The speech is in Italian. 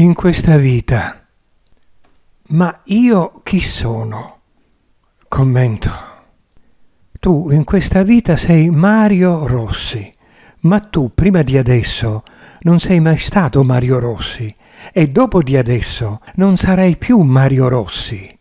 in questa vita. Ma io chi sono? Commento. Tu in questa vita sei Mario Rossi, ma tu prima di adesso non sei mai stato Mario Rossi e dopo di adesso non sarai più Mario Rossi.